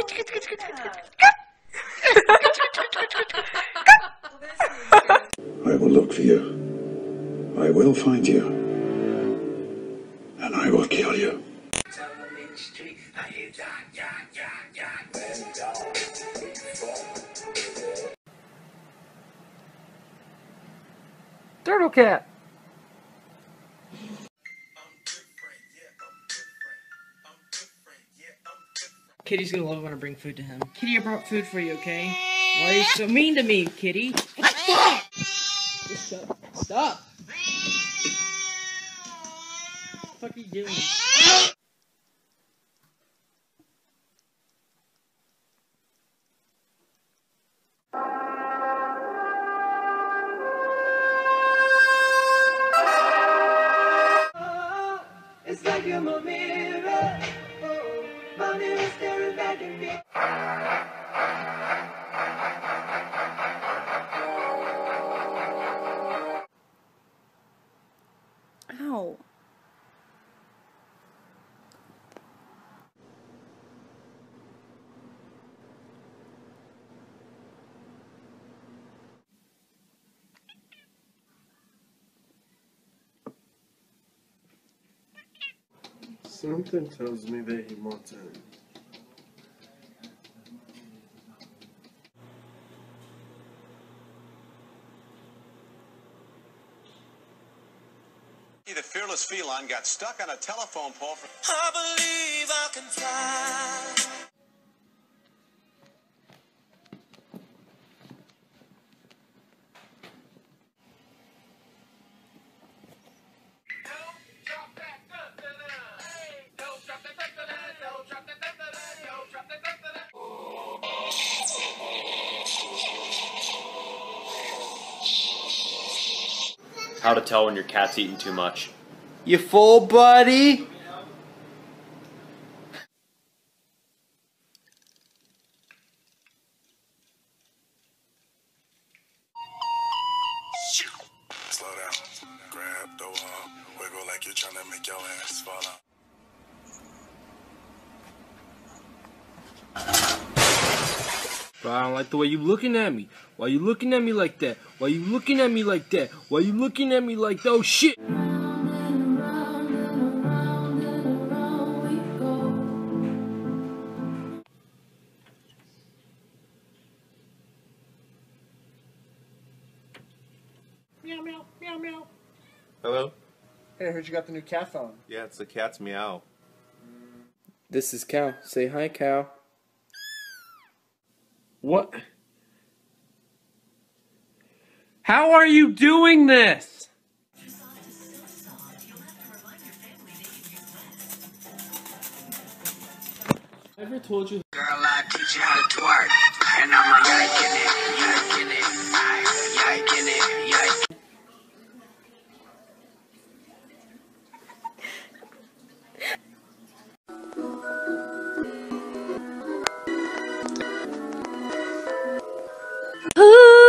I will look for you. I will find you. And I will kill you. Turtle Cat. Kitty's gonna love it when I bring food to him. Kitty, I brought food for you, okay? Why are you so mean to me, Kitty? What the fuck? Just shut up. Stop! What the fuck are you doing? Oh, it's like I'm a mirror. Oh, my mirror staring Ow. Something tells me that he wants in. The fearless feline got stuck on a telephone pole for. I believe I can fly. How to tell when your cat's eating too much. You full, buddy? Slow down. Grab the wall. Wiggle like you're trying to make your ass fall out. Bro, I don't like the way you looking at me. Why you looking at me like that? Why you looking at me like that? Why you looking at me like that? Oh shit! Meow, meow, meow, meow. Hello? Hey, I heard you got the new cat phone. Yeah, it's the cat's meow. This is Cal. Say hi, Cal. What? How are you doing this? Ever told you Ooh.